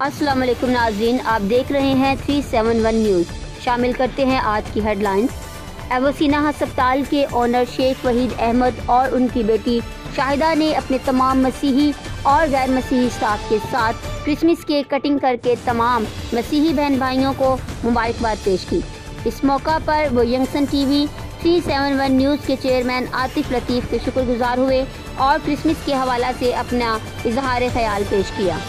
अस्सलाम वालेकुम नाजरीन, आप देख रहे हैं 371 न्यूज़। शामिल करते हैं आज की हेडलाइंस। एवोसिना हस्पताल के ओनर शेख वहीद अहमद और उनकी बेटी शाहिदा ने अपने तमाम मसीही और गैर मसीही स्टाफ के साथ क्रिसमस केक कटिंग करके तमाम मसीही बहन भाइयों को मुबारकबाद पेश की। इस मौका पर वो यंगसन टीवी 371 न्यूज़ के चेयरमैन आतिफ लतीफ़ के शुक्रगुजार हुए और क्रिसमस के हवाला से अपना इजहार ख्याल पेश किया।